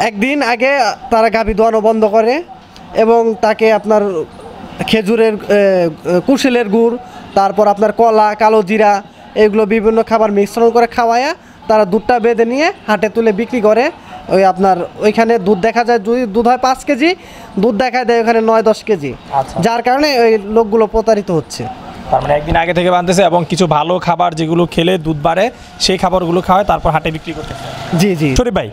একদিন আগে তারা গাভী দোয়ানো বন্ধ করে এবং তাকে আপনার খেজুরের কুশিলের গুড় তারপর আপনার কলা কালো জিরা এগুলো বিভিন্ন খাবার মিশ্রণ করে খাওয়ায়া তারা দুধটা বেঁধে নিয়ে হাটে তুলে বিক্রি করে। ওই আপনার ওইখানে দুধ দেখা যায় যদি দুধ হয় পাঁচ কেজি দুধ দেখা দেয় ওখানে নয় দশ কেজি। আচ্ছা। যার কারণে ওই লোকগুলো প্রতারিত হচ্ছে। তার মানে একদিন আগে থেকে বানতেছে এবং কিছু ভালো খাবার যেগুলো খেলে দুধ বাড়ে সেই খাবারগুলো খাওয়ায় তারপর হাটে বিক্রি করতেছে জি জি। শরীফ ভাই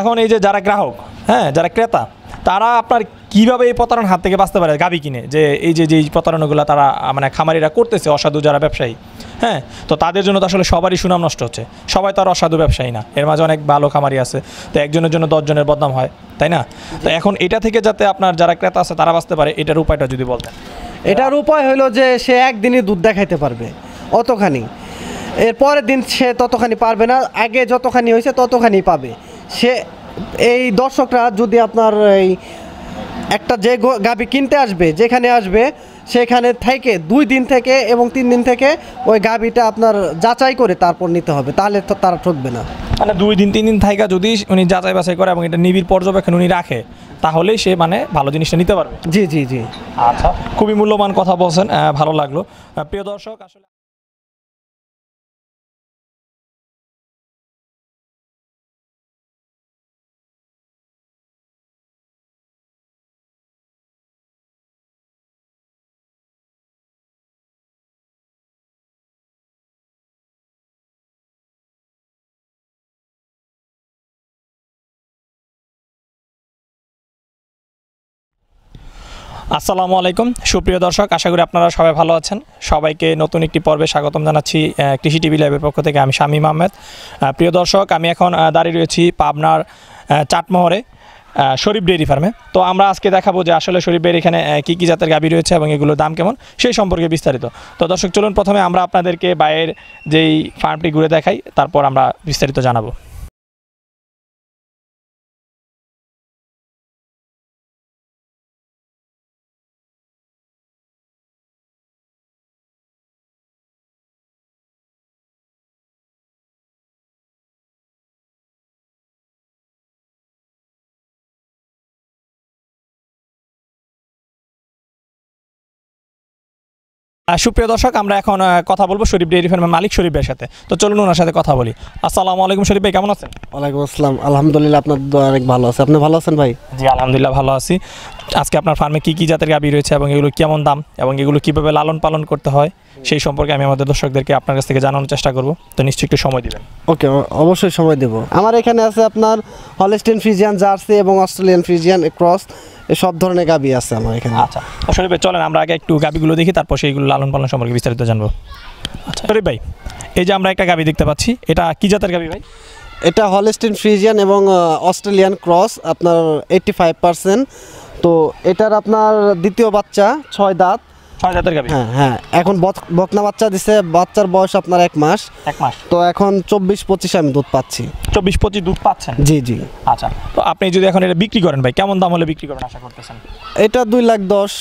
এখন এই যে যারা গ্রাহক হ্যাঁ যারা ক্রেতা, তারা আপনার কীভাবে এই প্রতারণার হাত থেকে বাঁচতে পারে গাবি কিনে? যে এই যে যে প্রতারণাগুলো তারা মানে খামারিরা করতেছে, অসাধু যারা ব্যবসায়ী হ্যাঁ তো তাদের জন্য তো আসলে সবারই সুনাম নষ্ট হচ্ছে। সবাই তো আর অসাধু ব্যবসায়ী না। এর মাঝে অনেক ভালো খামারি আছে, তো একজনের জন্য দশজনের বদনাম হয়, তাই না? তো এখন এটা থেকে যাতে আপনার যারা ক্রেতা আছে, তারা বাঁচতে পারে, এটার উপায়টা যদি বলতেন। এটার উপায় হলো যে সে একদিনই দুধ দেখাইতে পারবে, অতখানি। এর পরের দিন সে ততখানি পারবে না, আগে যতখানি হয়েছে ততখানি পাবে। সে এই দর্শকরা যদি আপনার এই একটা যে গো- গাভী কিনতে আসবে যেখানে আসবে সেখানে থেকে দুই দিন থেকে এবং তিন দিন থেকে ওই গাভীটা আপনার যাচাই করে তারপর নিতে হবে তাহলে তো তারা ঠকবে না। মানে দুই দিন তিন দিন থাইকা যদি উনি যাচাই বাছাই করে এবং এটা নিবিড় পর্যবেক্ষণ উনি রাখে তাহলেই সে মানে ভালো জিনিসটা নিতে পারবে। জি জি জি। আচ্ছা খুবই মূল্যবান কথা বলছেন ভালো লাগল। প্রিয় দর্শক আসলে আসসালামু আলাইকুম। সুপ্রিয় দর্শক, আশা করি আপনারা সবাই ভালো আছেন। সবাইকে নতুন একটি পর্বে স্বাগতম জানাচ্ছি কৃষি টিভি লাইভের পক্ষ থেকে। আমি শামীম আহমেদ। প্রিয় দর্শক, আমি এখন দাঁড়িয়ে রয়েছি পাবনার চাটমোহরে শরীফ ডেয়ারি ফার্মে। তো আমরা আজকে দেখাবো যে আসলে শরীফ ডেয়ারি এখানে কী কী জাতের গাভী রয়েছে এবং এগুলোর দাম কেমন, সেই সম্পর্কে বিস্তারিত। তো দর্শক, চলুন প্রথমে আমরা আপনাদেরকে বাইরের যেই ফার্মটি ঘুরে দেখাই, তারপর আমরা বিস্তারিত জানাব। সুপ্রিয় দর্শক আমরা এখন কথা বলব শরীফ ডেয়ারি ফার্মের মালিক শরীফের সাথে। তো চলুন ওনার সাথে কথা বলি। আসসালামু আলাইকুম শরীফ ভাই কেমন আছেন? ওয়ালাইকুম আসসালাম। আলহামদুলিল্লাহ আপনার অনেক ভালো আছে। আপনি ভালো আছেন ভাই? জি আলহামদুলিল্লাহ ভালো আছি। আজকে আপনার ফার্মে কি কি জাতের গাভী রয়েছে এবং এগুলো কেমন দাম এবং এগুলো কীভাবে লালন পালন করতে হয় সেই সম্পর্কে আমি আমাদের দর্শকদেরকে আপনার কাছ থেকে জানানোর চেষ্টা করব। তো নিশ্চয়ই একটু সময় দিবেন। ওকে অবশ্যই সময় দেব। আমার এখানে আছে আপনার হলস্টেন ফ্রিজিয়ান জার্সি এবং অস্ট্রেলিয়ান ফ্রিজিয়ান ক্রস সব ধরনের গাবি আছে আমার এখানে। আচ্ছা ভাই চলেন আমরা আগে একটু গাভীগুলো দেখি তারপর সেইগুলো লালন পালন সম্পর্কে বিস্তারিত জানব। আচ্ছা শরীফ ভাই এই যে আমরা একটা গাভী দেখতে পাচ্ছি এটা কি জাতের গাভী ভাই? এটা হলস্টেন ফ্রিজিয়ান এবং অস্ট্রেলিয়ান ক্রস আপনার এইটটি ফাইভ পার্সেন্ট তো এটার আপনার দ্বিতীয় বাচ্চা ছয় দাঁত। ছয় দাঁতের গাভী। হ্যাঁ হ্যাঁ এখন বক- বকনা বাচ্চা দিছে বাচ্চার বয়স আপনার এক মাস। এক মাস। তো এখন চব্বিশ পঁচিশে আমি দুধ পাচ্ছি। চব্বিশ পঁচিশ দুধ পাচ্ছেন? জি জি। আচ্ছা তো আপনি যদি এখন এটা বিক্রি করেন ভাই কেমন দাম হলে বিক্রি করেন আশা করতেছেন? এটা দুই লাখ দশ?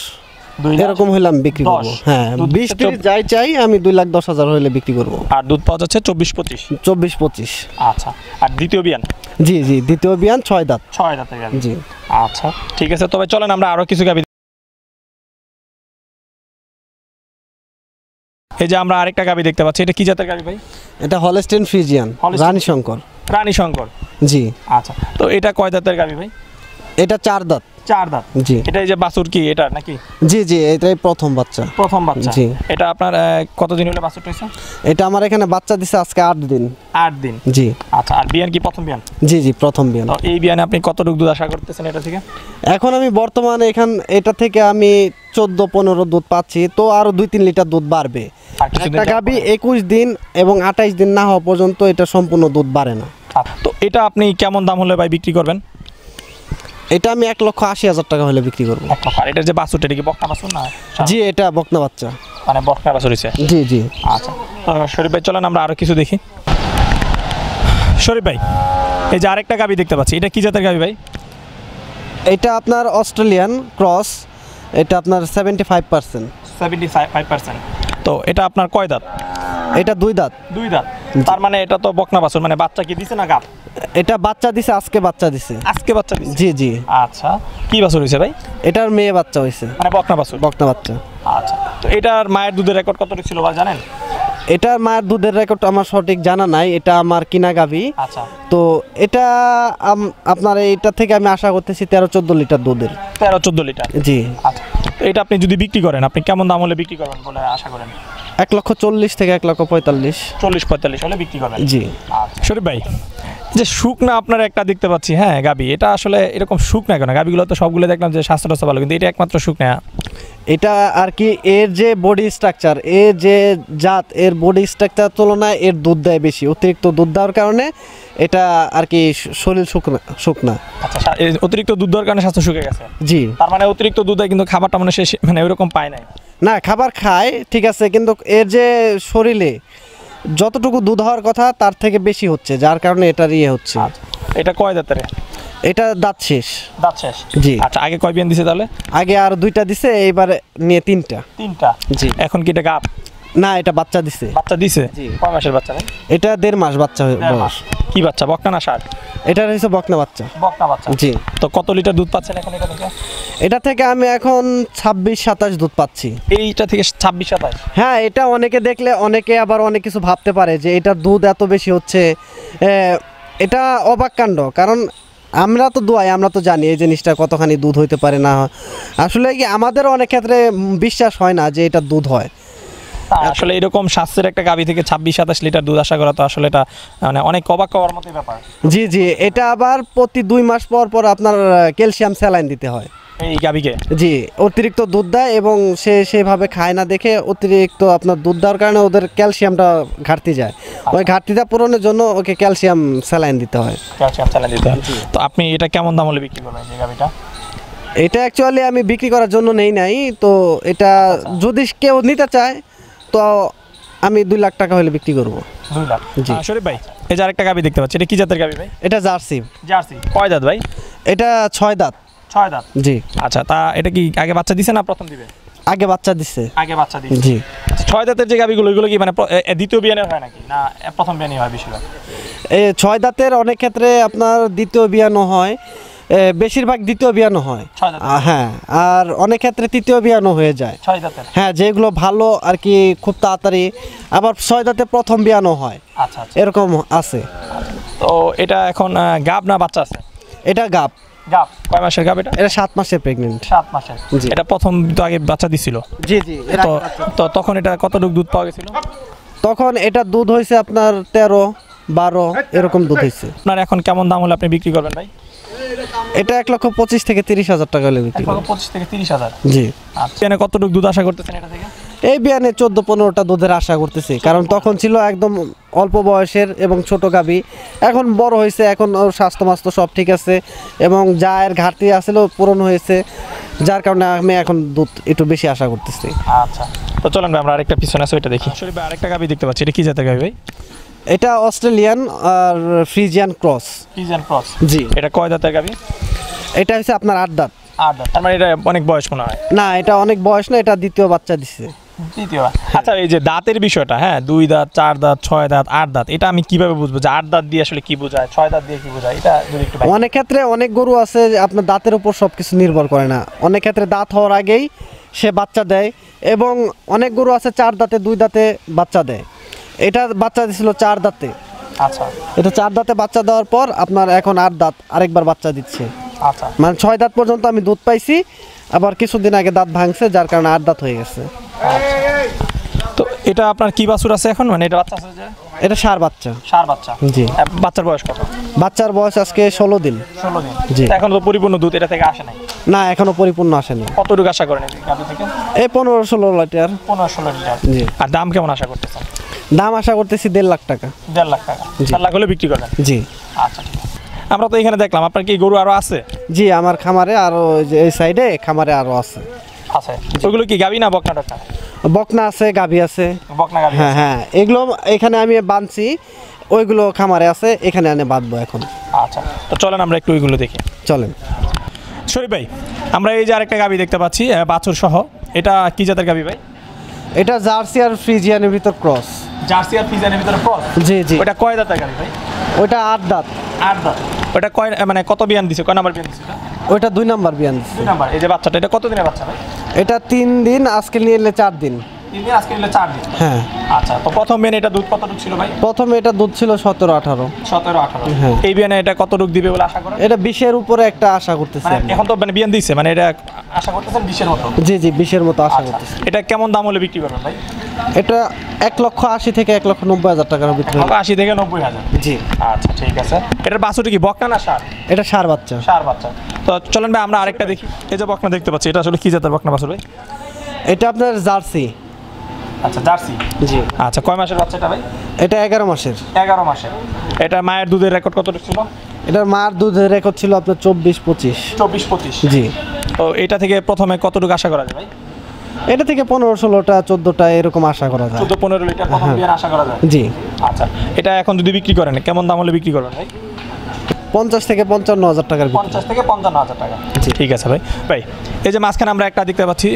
এরকম হইলে আমি বিক্রি করব। হ্যাঁ বিশ তিরিশ যাই চাই আমি দুই লাখ দশ হাজার হইলে বিক্রি করব। আর দুধ পাওয়া যাচ্ছে চব্বিশ পঁচিশ। চব্বিশ পঁচিশ। আচ্ছা আর দ্বিতীয় বিয়ান? জি জি দ্বিতীয় বিয়ান ছয় দাঁত। ছয় গাভী। জি। আচ্ছা ঠিক আছে তবে চলেন আমরা আরও কিছু গাভী এই যে আমরা আরেকটা গাভী দেখতে পাচ্ছি এটা কি জাতের গাভী ভাই? এটা হলস্টেন ফ্রিজিয়ান রানী শঙ্কর। রানী শঙ্কর। জি। আচ্ছা তো এটা কয় দাঁতের গাভী ভাই? এটা চার দাঁত। চার দাঁত। জি। এটা এই যে বাছুর কি এটা নাকি? জি জি এটাই প্রথম বাচ্চা। প্রথম বাচ্চা। জি। এটা আপনার কতদিন হলে বাছুরটা হয়েছে? এটা আমার এখানে বাচ্চা দিছে আজকে আট দিন। আট দিন? জি। আচ্ছা আর বিয়ান কি প্রথম বিয়ান? জি জি প্রথম বিয়ান। তো এই বিয়ানে আপনি কতটুকু দুধ আশা করতেছেন এটা থেকে? এখন আমি বর্তমানে এখান এটা থেকে আমি চোদ্দ পনেরো দুধ পাচ্ছি তো আরও দুই তিন লিটার দুধ বাড়বে। একটা গাবি পরে? একুশ দিন এবং আঠাইশ দিন না হওয়া পর্যন্ত এটা সম্পূর্ণ দুধ বাড়ে না। আচ্ছা, তো এটা আপনি কেমন দাম হলে ভাই বিক্রি করবেন? এটা আমি এক লক্ষ আশি হাজার টাকা হলে বিক্রি করব। আর এটার যে বাছুরটা এটা কি বকনা বাছুর না? জি এটা বকনা বাচ্চা। মানে বকনা বাছুর হয়েছে জি জি। আচ্ছা। শরীফ ভাই চলেন আমরা আরও কিছু দেখি। শরীফ ভাই এই যে আরেকটা গাবি দেখতে পাচ্ছি। এটা কি জাতের গাবি ভাই? এটা আপনার অস্ট্রেলিয়ান ক্রস। এটা আপনার seventy five percent seventy five percent তো এটা আপনার কয় দাঁত? এটা দুই দাঁত। দুই দাঁত। তার মানে এটা তো বকনা বাছুর মানে বাচ্চা কি দিছে না গাব? এটা বাচ্চা দিছে আজকে বাচ্চা দিছে। আজকে বাচ্চা দিছে? জি জি। আচ্ছা কি বাছুর হয়েছে ভাই? এটার মেয়ে বাচ্চা হয়েছে মানে বকনা বাছুর? বকনা বাচ্চা। আচ্টা তো এটার মায়ের দুধের রেকর্ড কতটুকু ছিল বা জানেন? এটার মায়ের দুধের রেকর্ড আমার সঠিক জানা নাই এটা আমার কিনা গাভি আচ্ছা। তো এটা আপনার এটা থেকে আমি আশা করতেছি তেরো চোদ্দ লিটার দুধের। তেরো চোদ্দ লিটার? জি। আচ্ছা এটা আপনি যদি বিক্রি করেন আপনি কেমন দাম হলে বিক্রি করবেন বলে আশা করেন? এক লক্ষ চল্লিশ থেকে এক লক্ষ পঁয়তাল্লিশ। চল্লিশ পঁয়তাল্লিশ হলে বিক্রি করবেন। জি। আচ্ছা। শরীফ ভাই যে শুকনা আপনার একটা দেখতে পাচ্ছি হ্যাঁ গাবি। এটা আসলে এরকম শুকনা কেন? গাবিগুলো তো সবগুলো দেখলাম যে স্বাস্থ্য টাস্থ্য ভালো কিন্তু এটা একমাত্র শুকনা। এটা আর কি এর যে বডি স্ট্রাকচার এর যে জাত এর বডি স্ট্রাকচার তুলনায় এর দুধ দেয় বেশি অতিরিক্ত দুধ দেওয়ার কারণে এটা আর কি শরীর শুকনা শুকনা। আচ্ছা অতিরিক্ত দুধ দেওয়ার কারণে স্বাস্থ্য শুকে গেছে? জি। তার মানে অতিরিক্ত দুধে কিন্তু খাবারটা মানে সে মানে ওইরকম পায় নাই? না খাবার খায় ঠিক আছে কিন্তু এর যে শরীরে যতটুকু দুধ হওয়ার কথা তার থেকে বেশি হচ্ছে যার কারণে এটার ইয়ে হচ্ছে। আচ্ছা। এটা কয় দাঁতের? এটা দাঁত শেষ। দাঁত শেষ? জি। আচ্ছা আগে কয় বিয়ান দিছে তাহলে? আগে আর দুইটা দিছে এইবার নিয়ে তিনটা। তিনটা? জি। এখন কি এটা গাপ না এটা বাচ্চা দিছে। বাচ্চা দিছে? জি। কয় মাসের বাচ্চা এটা দেড় মাস বাচ্চা হয়ে- বয়স। কি বাচ্চা বকনা না ষাট? এটা হচ্ছে বকনা বাচ্চা। বকনা বাচ্চা। জি। তো কত লিটার দুধ পাচ্ছেন এখন এটা থেকে? এটা থেকে আমি এখন ছাব্বিশ সাতাশ দুধ পাচ্ছি। এইটা থেকে ছাব্বিশ সাতাশ? হ্যাঁ এটা অনেকে দেখলে অনেকে আবার অনেক কিছু ভাবতে পারে যে এটার দুধ এত বেশি হচ্ছে এটা অবাক কাণ্ড কারণ আমরা তো দোয়াই আমরা তো জানি এই জিনিসটা কতখানি দুধ হইতে পারে না। আসলে কি আমাদের অনেক ক্ষেত্রে বিশ্বাস হয় না যে এটা দুধ হয়। আসলে এরকম স্বাস্থ্যের একটা গাবি থেকে ছাব্বিশ সাতাশ লিটার দুধ আশা করা তো আসলে এটা মানে অনেক অবাক হওয়ার মতো ব্যাপার। জি জি এটা আবার প্রতি দুই মাস পর পর আপনার ক্যালসিয়াম স্যালাইন দিতে হয়। এই গাবিকে জি অতিরিক্ত দুধ দেয় এবং সে সেভাবে খায় না দেখে অতিরিক্ত আপনার দুধ দেওয়ার কারণে ওদের ক্যালসিয়ামটা ঘাটতি যায়। ওই ঘাটতিটা পূরণের জন্য ওকে ক্যালসিয়াম স্যালাইন দিতে হয়। ক্যালসিয়াম চ্যানেল দিতে হয়। তো আপনি এটা কেমন দাম হলে বিক্রি করবেন এই গাবিটা এটা অ্যাকচুয়ালি আমি বিক্রি করার জন্য নেই নাই তো এটা যদি কেউ নিতে চায় তো আমি দুই লাখ টাকা হলে বিক্রি করব। দুই লাখ? জি। শরীফ ভাই এই যে আরেকটা গাবি দেখতে পাচ্ছি এটা কি জাতের গাবি ভাই? এটা জার্সি। জার্সি। কয় দাঁত ভাই? এটা ছয় দাঁত। ছয় দাঁত? জি। আচ্ছা তা এটা কি আগে বাচ্চা দিছে না প্রথম দিবে? আগে বাচ্চা দিচ্ছে আগে বাচ্চা দিছে। জি। আচ্ছা, ছয় দাঁতের যে গাবিগুলো এগুলো কি মানে দ্বিতীয় বিয়ানের হয় নাকি? না প্রথম বিয়ানই হয় বেশিরভাগ? এই ছয় দাঁতের অনেক ক্ষেত্রে আপনার দ্বিতীয় বিয়ানো হয়। বেশিরভাগ দ্বিতীয় বিয়ানো হয়। হ্যাঁ আর অনেক ক্ষেত্রে তৃতীয় বিয়ানো হয়ে যায়। হ্যাঁ যেগুলো ভালো আর কি খুব তাড়াতাড়ি। আবার ছয় দাঁতে প্রথম বিয়ানো হয়। আচ্ছা আচ্ছা। এরকম আছে। তো এটা এখন গাব না বাচ্চা আছে? এটা গাপ গাব। কয় মাসের গাব এটা? এটা সাত মাসের প্রেগনেন্ট সাত মাসের। জি। এটা প্রথম তো আগে বাচ্চা দিছিল? জি জি তো তো তখন এটা কতটুকু দুধ পাওয়া গেছিল? তখন এটা দুধ হয়েছে আপনার তেরো বারো এরকম দুধ হয়েছে আপনার এখন কেমন দাম হলে আপনি বিক্রি করবেন ভাই? এটা এক লক্ষ পঁচিশ থেকে তিরিশ হাজার টাকা হলে বিক্রি পঁচিশ থেকে তিরিশ হাজার। জি। আচ্ছা। এখানে কতটুকু দুধ আশা করতেছেন এটা থেকে? এই বিয়ানে চোদ্দ পনেরোটা দুধের আশা করতেছি। কারণ তখন ছিল একদম অল্প বয়সের এবং ছোট গাবি। এখন বড় হয়েছে এখন ওর স্বাস্থ্য মাস্ত সব ঠিক আছে এবং যা এর ঘাটতি আসলে পূরণ হয়েছে। যার কারণে আমি এখন দুধ একটু বেশি আশা করতেছি। আচ্ছা। তো চলেন ভাই আমরা আরেকটা পিছনে আছে ওইটা দেখি। ভাই আরেকটা গাবি দেখতে পাচ্ছি এটা কি জাতের গাবি ভাই? এটা অস্ট্রেলিয়ান আর ফ্রিজিয়ান ক্রস। Friesian cross. জি। এটা কয় দাঁতের গাবি? এটা হচ্ছে আপনার আট দাঁত। আট দাঁত তার মানে এটা অনেক বয়স মনে হয়। না এটা অনেক বয়স না এটা দ্বিতীয় বাচ্চা দিচ্ছে দ্বিতীয় আচ্ছা এই যে দাঁতের বিষয়টা হ্যাঁ দুই দাঁত চার দাঁত ছয় দাঁত আট দাঁত এটা আমি কীভাবে বুঝব যে আট দাঁত দিয়ে আসলে কি বোঝায় ছয় দাঁত দিয়ে কি বোঝায় এটা যদি একটু অনেক ক্ষেত্রে অনেক গরু আছে আপনার দাঁতের উপর সব কিছু নির্ভর করে না। অনেক ক্ষেত্রে দাঁত হওয়ার আগেই সে বাচ্চা দেয় এবং অনেক গরু আছে চার দাঁতে দুই দাঁতে বাচ্চা দেয়। এটা বাচ্চা দিছিল চার দাঁতে। আচ্ছা। এটা চার দাঁতে বাচ্চা দেওয়ার পর আপনার এখন আট দাঁত আরেকবার বাচ্চা দিচ্ছে। আচ্ছা। মানে ছয় দাঁত পর্যন্ত আমি দুধ পাইছি আবার কিছুদিন আগে দাঁত ভাঙছে যার কারণে আট দাঁত হয়ে গেছে। তো এটা আপনার কি বাছুর আছে এখন? মানে এটা বাচ্চা আছে এটা সার বাচ্চা। সার বাচ্চা? জি। বাচ্চার বয়স কত? বাচ্চার বয়স আজকে ষোলো দিন। ষোলো দিন। জি। এখন তো পরিপূর্ণ দুধ এটা থেকে আসে নাই? না এখনও পরিপূর্ণ আসেনি। কতটুকু আশা করেন এই পনেরো ষোলো লিটার। পনেরো ষোলো লিটার। জি। আর দাম কেমন আশা করতেছেন? দাম আশা করতেছি দেড় লাখ টাকা। দেড় লাখ টাকা। চার লাখ হলে বিক্রি করবেন? জি। আচ্ছা ঠিক আছে। আমরা তো এখানে দেখলাম। আপনার কি গরু আরও আছে? জি আমার খামারে আরও ওই যে এই সাইডে খামারে আরও আছে। আছে। ওইগুলো কি গাবি না বকনা টকনা? বকনা আছে গাভী আছে। বকনা গাবি হ্যাঁ হ্যাঁ এগুলো এখানে আমি বাঁধছি ওইগুলো খামারে আছে এখানে আনে বাঁধবো এখন। আচ্ছা তো চলেন আমরা একটু ওইগুলো দেখি। চলেন। শরীফ ভাই আমরা এই যে আরেকটা গাবি দেখতে পাচ্ছি বাছুর সহ। এটা কি জাতের গাবি ভাই? এটা জার্সি আর ফ্রিজিয়ানের ভিতর ক্রস। জার্সি আর ফিজানের ভিতরে ক্রস? জি জি। ওটা কয় দাঁতের গাড়ি ভাই? ওইটা আট দাঁত। আট দাঁত। ওটা কয় মানে কত বিয়ান দিছে? কয় নাম্বার বিয়ান দিছে? ওইটা দুই নাম্বার বিয়ান দুই নাম্বার। এই যে বাচ্চাটা এটা কত দিনের বাচ্চা ভাই? এটা তিন দিন আজকে নিয়ে এলে চার দিন। তিন দিন আজকে নিলে চার দিন। হ্যাঁ। আচ্ছা তো প্রথম বিয়ানে এটা দুধ কতটুকু ছিল ভাই? প্রথমে এটা দুধ ছিল সতেরো আঠারো। সতেরো আঠারো। হ্যাঁ। এই বিয়ানে এটা কতটুকু দিবে বলে আশা করেন? এটা বিশের উপরে একটা আশা করতেছি মানে এখন তো মানে বিয়ান মানে এটা আশা করতেছেন বিশের মতো? জি জি বিশের মতো আশা আচ্ছা। করতেছি। এটা কেমন দাম হলে বিক্রি করবেন ভাই? এটা এক লক্ষ আশি থেকে এক লক্ষ নব্বই হাজার টাকার কত আশি থেকে নব্বই হাজার। জি। আচ্ছা ঠিক আছে। এটার কি বকনা না সার? এটা সার বাচ্চা। সার বাচ্চা। তো চলেন ভাই আমরা আরেকটা দেখি। এই যে বকনা দেখতে পাচ্ছি এটা আসলে কি জাতের বকনা বাছুর ভাই? এটা আপনার জার্সি। আচ্ছা জার্সি? জি। আচ্ছা কয় মাসের বাচ্চাটা ভাই? এটা এগারো মাসের। এগারো মাসে এটা মায়ের দুধের রেকর্ড কত ছিল? এটার মার দুধের রেকর্ড ছিল আপনার চব্বিশ পঁচিশ। চব্বিশ পঁচিশ। জি। তো এটা থেকে প্রথমে কতটুকু আশা করা যায় ভাই? এটা থেকে পনেরো ষোলোটা চোদ্দোটা এরকম আশা করা যায়। চোদ্দ পনেরো লিটার হ্যাঁ। আশা করা যায়? জি। আচ্ছা এটা এখন যদি বিক্রি করেন কেমন দাম হলে বিক্রি করবেন ভাই? পঞ্চাশ থেকে পঞ্চান্ন হাজার টাকার পঞ্চাশ থেকে পঞ্চান্ন হাজার টাকা। জি। ঠিক আছে ভাই। ভাই এই যে মাঝখানে আমরা একটা দেখতে পাচ্ছি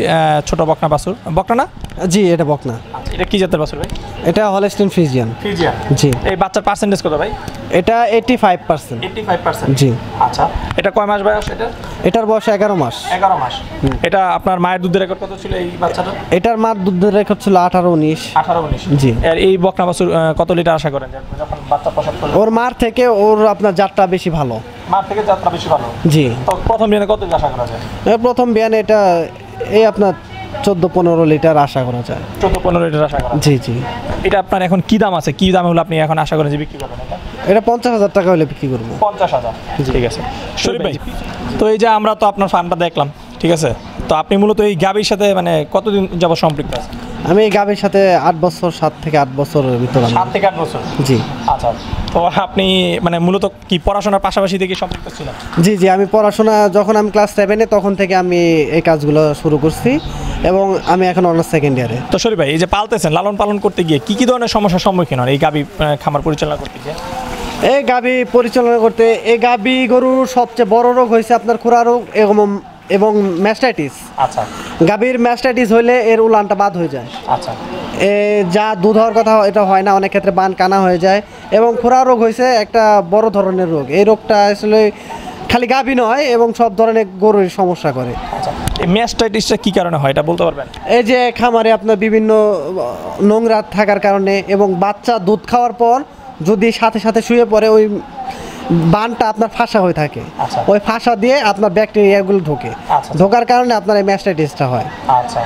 ছোটো বকনা বাসুর বকনা না? জি এটা বকনা। আচ্ছা এটা কি জাতের বাসুর ভাই? এটা হলেস্টিন ফিজিয়ান। ফিজিয়ান। জি। এই বাচ্চার পার্সেন্টেজ কত ভাই? এটা eighty five percent eighty five percent জি। আচ্ছা। এটা কয় মাস বয়স এটা? এটার বয়স এগারো মাস। এগারো মাস। এটা আপনার মায়ের দুধের রেকর্ড কত ছিল এই বাচ্চাটা এটার মার দুধের রেকর্ড ছিল আঠারো উনিশ। আঠারো উনিশ। জি। আর এই বকনা বাছুর কত লিটার আশা করেন? যখন বাচ্চা প্রসব করবে। ওর মার থেকে ওর আপনার জাতটা বেশি ভালো। মার থেকে যাত্রা বেশি ভালো। জি। তো প্রথম দিনে কত আশা করা যায়? প্রথম বিয়ান এটা এই আপনার চোদ্দ পনেরো লিটার আশা করা যায়। চোদ্দ পনেরো লিটার আশা করা জি জি। এটা আপনার এখন কি দাম আছে? কি দাম হলো আপনি এখন আশা করেন যে বিক্রি করবেন এটা? এটা পঞ্চাশ হাজার টাকা হলে বিক্রি করব। পঞ্চাশ হাজার। ঠিক আছে। শরীফ ভাই তো এই যে আমরা তো আপনার ফার্মটা দেখলাম ঠিক আছে? তো আপনি মূলত এই গাবির সাথে মানে কতদিন যাব সম্পৃক্ত আছে আমি এই গাভীর সাথে আট বছর সাত থেকে আট বছরের ভিতরে সাত থেকে আট বছর? জি। আচ্ছা তো আপনি মানে মূলত কি পড়াশোনার পাশাপাশি থেকে সম্পৃক্ত ছিলেন? জি জি আমি পড়াশোনা যখন আমি ক্লাস সেভেনে তখন থেকে আমি এই কাজগুলো শুরু করছি এবং আমি এখন অনার্স সেকেন্ড ইয়ারে তো শরীফ ভাই এই যে পালতেছেন লালন পালন করতে গিয়ে কি কি ধরনের সমস্যার সম্মুখীন হন এই গাবি খামার পরিচালনা করতে গিয়ে? এই গাবি পরিচালনা করতে এই গাবি গরুর সবচেয়ে বড় রোগ হয়েছে আপনার খুরা রোগ এবং এবং ম্যাস্টাইটিস আচ্ছা। গাভীর ম্যাস্টাইটিস হলে এর উলানটা বাদ হয়ে যায়। আচ্ছা। এ যা দুধ হওয়ার কথা এটা হয় না অনেক ক্ষেত্রে বান কানা হয়ে যায় এবং খুরা রোগ হয়েছে একটা বড় ধরনের রোগ। এই রোগটা আসলে খালি গাভী নয় এবং সব ধরনের গরুর সমস্যা করে। আচ্ছা ম্যাস্টাইটিসটা কি কারণে হয় এটা বলতে পারবেন? এই যে খামারে আপনার বিভিন্ন নোংরা থাকার কারণে এবং বাচ্চা দুধ খাওয়ার পর যদি সাথে সাথে শুয়ে পড়ে ওই বানটা আপনার ফাঁসা হয়ে থাকে। আচ্ছা। ওই ফাঁসা দিয়ে আপনার ব্যাকটেরিয়াগুলো ঢোকে। আচ্ছা। ঢোকার কারণে আপনার এই ম্যাস্টাইটিসটা হয়। আচ্ছা।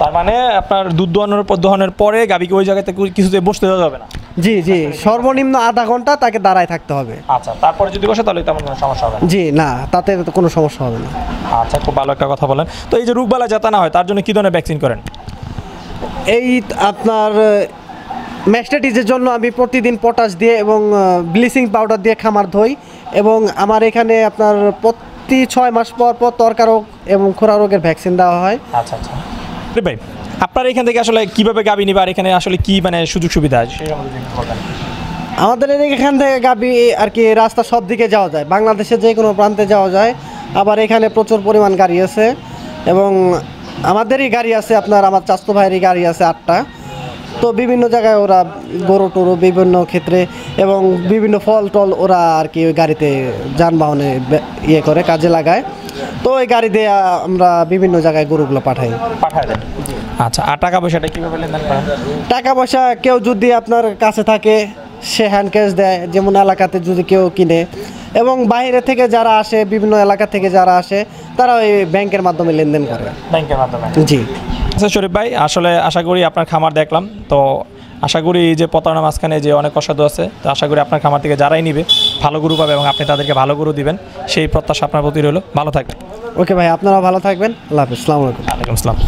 তার মানে আপনার দুধ দোয়ানোর পর দোহানোর পরে গাবিকে ওই জায়গাতে কিছুতে বসতে দেওয়া যাবে না? জি জি। সর্বনিম্ন আধা ঘণ্টা তাকে দাঁড়ায় থাকতে হবে। আচ্ছা তারপরে যদি বসে তাহলে তেমন কোনো সমস্যা হবে জি না তাতে তো কোনো সমস্যা হবে না। আচ্ছা খুব ভালো একটা কথা বলেন। তো এই যে রোগবালা যাতে না হয় তার জন্য কি ধরনের ভ্যাকসিন করেন? এই আপনার ম্যাস্টাইটিসের জন্য আমি প্রতিদিন পটাশ দিয়ে এবং ব্লিচিং পাউডার দিয়ে খামার ধুই এবং আমার এখানে আপনার প্রতি ছয় মাস পর পর তরকা রোগ এবং খোরা রোগের ভ্যাকসিন দেওয়া হয়। আচ্ছা আচ্ছা। ভাই আপনার এখান থেকে আসলে কীভাবে গাবি নিবে আর এখানে আসলে কি মানে সুযোগ সুবিধা আছে। আমাদের এখান থেকে গাবি আর কি রাস্তা সব দিকে যাওয়া যায়। বাংলাদেশে যে কোনো প্রান্তে যাওয়া যায়। আবার এখানে প্রচুর পরিমাণ গাড়ি আছে এবং আমাদেরই গাড়ি আছে আপনার আমার চাস্তো ভাইয়েরই গাড়ি আছে আটটা। তো বিভিন্ন জায়গায় ওরা গরু টরু বিভিন্ন ক্ষেত্রে এবং বিভিন্ন ফল টল ওরা আর কি ওই গাড়িতে যানবাহনে ইয়ে করে কাজে লাগায়। তো ওই গাড়ি দিয়ে আমরা বিভিন্ন জায়গায় গরুগুলো পাঠাই। দেন আচ্ছা আর টাকা পয়সাটা কীভাবে লেনদেন করেন টাকা পয়সা কেউ যদি আপনার কাছে থাকে সে হ্যান্ড ক্যাশ দেয় যেমন এলাকাতে যদি কেউ কিনে। এবং বাইরে থেকে যারা আসে বিভিন্ন এলাকা থেকে যারা আসে তারা ওই ব্যাংকের মাধ্যমে লেনদেন করে। ব্যাংকের মাধ্যমে? জি। আচ্ছা শরীফ ভাই। আসলে আশা করি আপনার খামার দেখলাম। তো আশা করি এই যে প্রতারণা মাঝখানে যে অনেক অসাধু আছে তো আশা করি আপনার খামার থেকে যারাই নিবে ভালো গুরু পাবে এবং আপনি তাদেরকে ভালো গুরু দিবেন। সেই প্রত্যাশা আপনার প্রতি রইল। ভালো থাকবেন। ওকে ভাই আপনারা ভালো থাকবেন। আল্লাহ হাফিজ। আলাইকুম। আসসালাম।